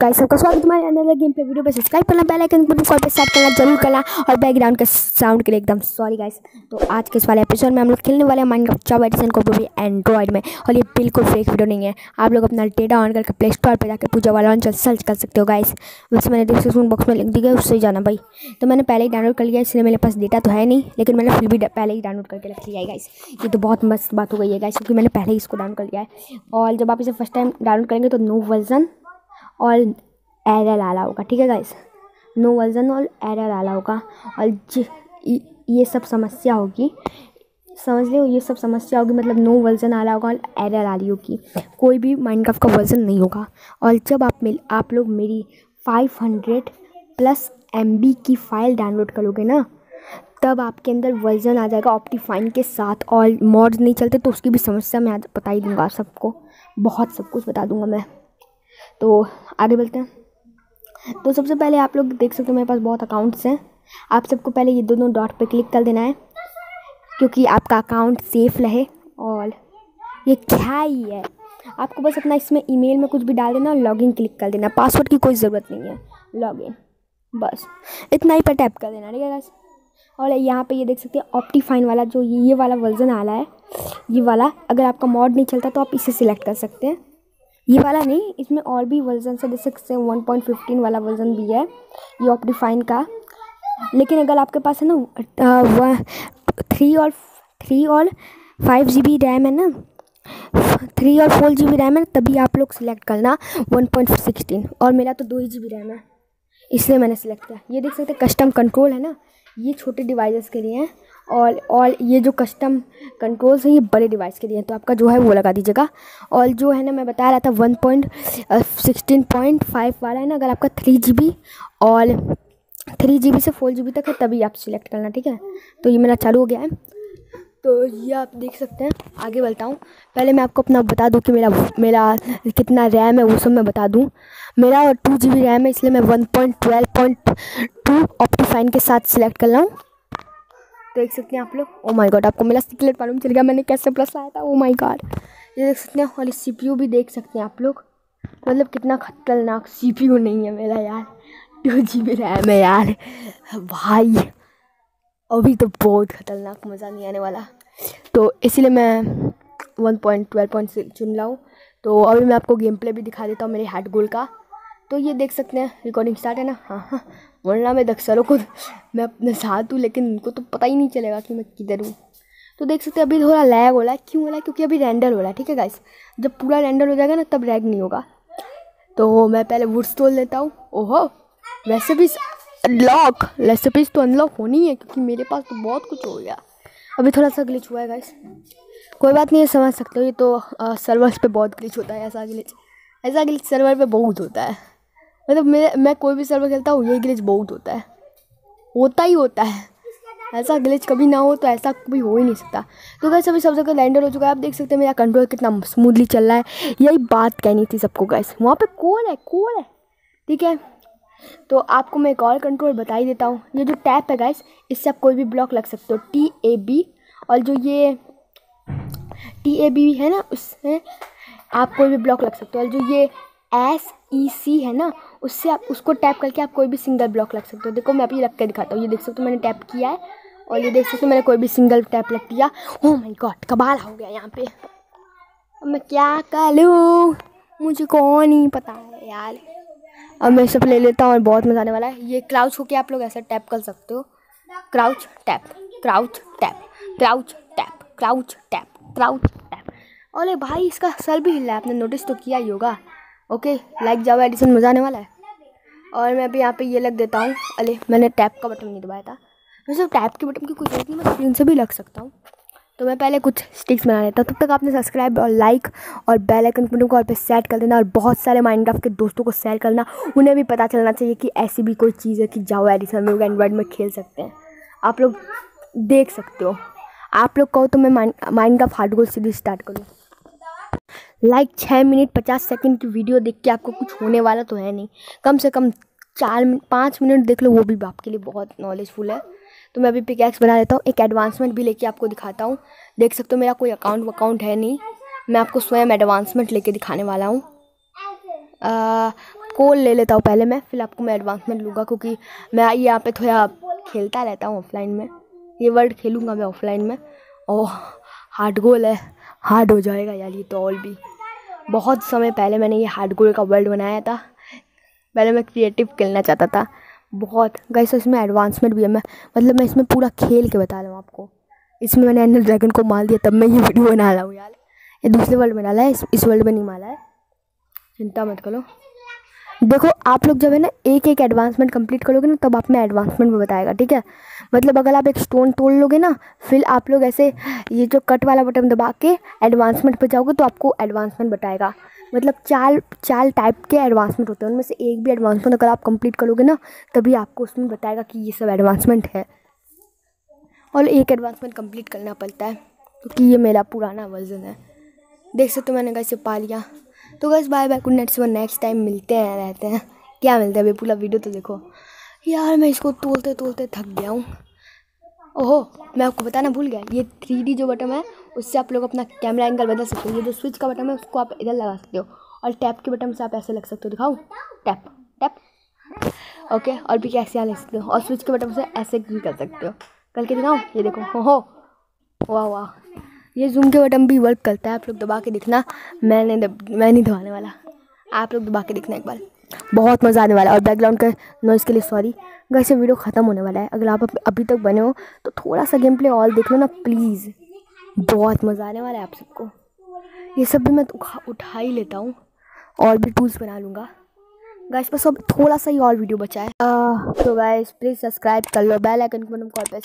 Guys सबका स्वागत है तुम्हारे अंदर गेम पे वीडियो पे। सब्सक्राइब करना बेल आइकन कॉल पे सेट करना, ज़रूर करना और बैकग्राउंड के साउंड के लिए एकदम सॉरी गाइस तो आज के इस वाले एपिसोड में हम लोग खेलने वाले हैं माइनक्राफ्ट जॉब एडिशन को भी एंड्रॉइड में। और ये बिल्कुल फेक वीडियो नहीं है। आप लोग अपना डेटा ऑन करके प्ले स्टोर पर जाकर पूजा वाला लॉन्चर सर्च कर सकते हो गाइस वैसे मैंने डिस्क्रिप्शन बॉक्स में लिंक दी गई उससे जाना भाई। तो मैंने पहले ही डाउनलोड कर लिया, इसलिए मेरे पास डेटा तो है नहीं, लेकिन मैंने फिर भी पहले ही डाउनलोड करके रख लिया है गाइस ये तो बहुत मस्त बात हो गई है गाइस क्योंकि मैंने पहले ही इसको डाउनलोड कर लिया है। और जब आप इसे फ़र्स्ट टाइम डाउनलोड करेंगे तो नो वर्जन और एरर आला होगा, ठीक है गाइस नो वर्जन और एरर आला होगा। और ये सब समस्या होगी। समझ लो ये सब समस्या होगी मतलब नो वर्जन आ रहा होगा और एरर आ रही होगी। कोई भी माइनक्राफ्ट का वर्जन नहीं होगा। और जब आप मिल, आप लोग मेरी 500 प्लस एमबी की फ़ाइल डाउनलोड करोगे ना, तब आपके अंदर वर्जन आ जाएगा ऑप्टीफाइन के साथ। और मॉड्स नहीं चलते तो उसकी भी समस्या मैं आज बता ही दूँगा सबको। बहुत सब कुछ बता दूँगा मैं। तो आगे बढ़ते हैं। तो सबसे पहले आप लोग देख सकते हो मेरे पास बहुत अकाउंट्स हैं। आप सबको पहले ये दोनों डॉट पे क्लिक कर देना है, क्योंकि आपका अकाउंट सेफ़ रहे और ये क्या ही है। आपको बस अपना इसमें ईमेल में कुछ भी डाल देना और लॉगिन क्लिक कर देना। पासवर्ड की कोई ज़रूरत नहीं है। लॉगिन बस। इतना ही पर टैप कर देना, ठीक है बस और यहाँ पे ये देख सकते हैं ऑप्टीफाइन वाला जो ये ये वाला वर्जन आ रहा है। ये वाला, अगर आपका मॉड नहीं चलता तो आप इसे सिलेक्ट कर सकते हैं। ये वाला नहीं, इसमें और भी वर्जन है, जैसे वन पॉइंट फिफ्टीन वाला वर्जन भी है, ये ऑप्टीफाइन का। लेकिन अगर आपके पास है ना थ्री और थ्री और फाइव जी बी रैम है ना थ्री और फोर जी बी रैम है, तभी आप लोग सिलेक्ट करना वन पॉइंट सिक्सटीन और मेरा तो दो ही जी बी रैम है, इसलिए मैंने सिलेक्ट किया। ये देख सकते कस्टम कंट्रोल है ना, ये छोटे डिवाइसेस के लिए हैं। और और ये जो कस्टम कंट्रोल्स हैं, ये बड़े डिवाइस के लिए हैं तो आपका जो है वो लगा दीजिएगा। और जो है ना, मैं बता रहा था one point sixteen point five वाला है ना, अगर आपका थ्री जी बी और थ्री जी बी से फोर जी बी तक है, तभी आप सिलेक्ट करना, ठीक है? तो ये मेरा चालू हो गया है। तो ये आप देख सकते हैं, आगे बढ़ता हूँ। पहले मैं आपको अपना बता दूँ कि मेरा मेरा कितना रैम है, वो सब मैं बता दूँ। मेरा और टू जी बी रैम है, इसलिए मैं one point twelve point two OptiFine के साथ सिलेक्ट कर रहा हूँ। देख सकते हैं आप लोग। ओ माय गॉड आपको मेरा सिकलेट मालूम चल गया। मैंने कैसे प्लस लाया था? ओ माय गॉड ये देख सकते हैं, और सी भी देख सकते हैं आप लोग। मतलब कितना खतरनाक सीपीयू नहीं है मेरा यार। टू जी बी रैम है यार। भाई, अभी तो बहुत ख़तरनाक मज़ा नहीं आने वाला। तो इसीलिए मैं वन पॉइंट ट्वेल्व पॉइंट चुन रहा हूँ। तो अभी मैं आपको गेम प्ले भी दिखा देता हूँ मेरे हेड गोल का। तो ये देख सकते हैं रिकॉर्डिंग स्टार्ट है ना? हाँ हाँ। वरना मैं दक्षरों को, मैं अपने साथ हूँ, लेकिन उनको तो पता ही नहीं चलेगा कि मैं किधर हूँ। तो देख सकते हैं, अभी थोड़ा लैग हो रहा है। क्यों हो रहा है? क्योंकि अभी रेंडर हो रहा है, ठीक है गाइस जब पूरा रेंडर हो जाएगा ना, तब रैग नहीं होगा। तो मैं पहले वुड्स तोड़ लेता हूँ। ओहो! वैसे भी लॉक रेसिपीज़ तो अनलॉक होनी है, क्योंकि मेरे पास तो बहुत कुछ हो गया। अभी थोड़ा सा ग्लिच हुआ है गाइस कोई बात नहीं है समझ सकते हो, ये तो सर्वर्स पे बहुत ग्लिच होता है, ऐसा ग्लिच ऐसा ग्लिच सर्वर पे बहुत होता है। मतलब मैं मैं कोई भी सर्वर खेलता हूँ, ये ग्लिच बहुत होता है। होता ही होता है। ऐसा ग्लिच कभी ना हो तो ऐसा कभी हो ही नहीं सकता। तो गैस अभी सब जगह लैंडर हो चुका है। आप देख सकते हैं मेरा कंट्रोल कितना स्मूथली चल रहा है। यही बात कहनी थी सबको गैस वहाँ पे कौन है? कौन है? ठीक है। तो आपको मैं एक और कंट्रोल बता ही देता हूँ। ये जो टैप है गैस इससे आप कोई भी ब्लॉक लग सकते हो। टी ए बी और जो ये टी ए बी है ना उससे आप कोई भी ब्लॉक लग सकते हो। और जो ये एस ई सी है ना उससे आप उसको टैप करके आप कोई भी सिंगल ब्लॉक लग सकते हो। देखो, मैं अभी रख के दिखाता हूँ। ये देख सकते हो, मैंने टैप किया है। और ये देख सकते हो, मैंने कोई भी सिंगल टैप लग दिया। ओह माय गॉड कबाल हो गया यहाँ पे। अब मैं क्या करूँ? मुझे कौन ही पता है यार। अब मैं सब ले लेता हूँ और बहुत मज़ा आने वाला है। ये क्राउच होके आप लोग ऐसा टैप कर सकते हो। Crouch tap crouch tap crouch tap crouch tap crouch tap अरे भाई, इसका सर भी हिल रहा है। आपने नोटिस तो किया ही होगा। ओके लाइक जावा एडिशन मज़ा आने वाला है। और मैं अभी यहाँ पे ये लग देता हूँ अरे मैंने टैप का बटन नहीं दबाया था। वैसे टैप के बटन की कुछ नहीं, मैं स्क्रीन से भी लग सकता हूँ। तो मैं पहले कुछ स्टिक्स बना लेता हूँ। तब तक आपने सब्सक्राइब और लाइक और बेल आइकन बटन को और पे सेट कर देना और बहुत सारे माइनक्राफ्ट के दोस्तों को शेयर करना। उन्हें भी पता चलना चाहिए कि ऐसी भी कोई चीज़ है कि जाओ एडिशन में एंड्रॉइड में खेल सकते हैं। आप लोग देख सकते हो। आप लोग कहो तो मैं माइंड का हार्ड गोल सीरीज़ स्टार्ट करूँ। लाइक छः मिनट पचास सेकंड की वीडियो देख के आपको कुछ होने वाला तो है नहीं। कम से कम चार पाँच मिनट देख लो, वो भी आपके लिए बहुत नॉलेजफुल है। तो मैं अभी पिकैक्स बना लेता हूँ, एक एडवांसमेंट भी लेके आपको दिखाता हूँ। देख सकते हो मेरा कोई अकाउंट वकाउंट है नहीं। मैं आपको स्वयं एडवांसमेंट लेके दिखाने वाला हूँ। कोल ले लेता हूँ पहले मैं, फिर आपको मैं एडवांसमेंट लूँगा, क्योंकि मैं यहाँ पे थोड़ा खेलता रहता हूँ ऑफलाइन में। ये वर्ड खेलूँगा मैं ऑफलाइन में। और हार्ड गोल है। हार्ड हो जाएगा यार ये तो और भी। बहुत समय पहले मैंने ये हार्ड गोल का वर्ल्ड बनाया था। पहले मैं क्रिएटिव खेलना चाहता था। बहुत। गैस इसमें एडवांसमेंट भी है। मैं मतलब मैं इसमें पूरा खेल के बता रहा हूँ आपको। इसमें मैंने एनल ड्रैगन को मार दिया तब मैं ये वीडियो बना रहा हूँ यार। ये दूसरे वर्ल्ड में डाला है इस, इस वर्ल्ड में नहीं मारा है। चिंता मत करो। देखो, आप लोग जब है ना एक एक एडवांसमेंट कंप्लीट करोगे ना, तब आप में एडवांसमेंट भी बताएगा, ठीक है? मतलब अगर आप एक स्टोन तोड़ लोगे ना, फिर आप लोग ऐसे ये जो कट वाला बटन दबा के एडवांसमेंट पर जाओगे तो आपको एडवांसमेंट बताएगा। मतलब चार चार टाइप के एडवांसमेंट होते हैं, उनमें से एक भी एडवांसमेंट अगर आप कंप्लीट करोगे ना, तभी आपको उसमें बताएगा कि ये सब एडवांसमेंट है। और एक एडवांसमेंट कंप्लीट करना पड़ता है, क्योंकि ये मेरा पुराना वर्जन है। देख सकते हो मैंने कैसे पा लिया। तो बस बाय बाय, गुड नाइट से नेक्स्ट टाइम मिलते हैं, रहते हैं। क्या मिलता है अभी पूरा वीडियो तो देखो। यार, मैं इसको तोलते तोलते थक गया हूँ। ओहो, मैं आपको बताना भूल गया, ये थ्री जो बटन है, उससे आप लोग अपना कैमरा एंगल बदल सकते हो। ये जो स्विच का बटन है, उसको आप इधर लगा सकते हो। और टैप के बटन से आप ऐसे लग सकते हो दिखाओ टैप टैप ओके और भी कैसे यहाँ लग सकते हो? और स्विच के बटन से ऐसे कर सकते हो। कल के दिखाओ ये देखो हो वाह वाह। ये जूम के बटन भी वर्क करता है आप लोग दबा के दिखना। मैंने दब, मैं नहीं दबाने वाला। आप लोग दबा के दिखना एक बार। बहुत मज़ा आने वाला है और बैकग्राउंड का नॉइज़ के लिए सॉरी घर से वीडियो ख़त्म होने वाला है। अगर आप अभी तक बने हो तो थोड़ा सा गेम प्ले और देख लो ना प्लीज़ बहुत मज़ा आने वाला है आप सबको। ये सब भी मैं उठा, ही लेता हूँ। और भी टूल्स बना लूँगा। गाइस बस अब थोड़ा सा ही और वीडियो बचा है। तो गाइस प्लीज़ सब्सक्राइब कर लो बेल आइकन को कॉल पे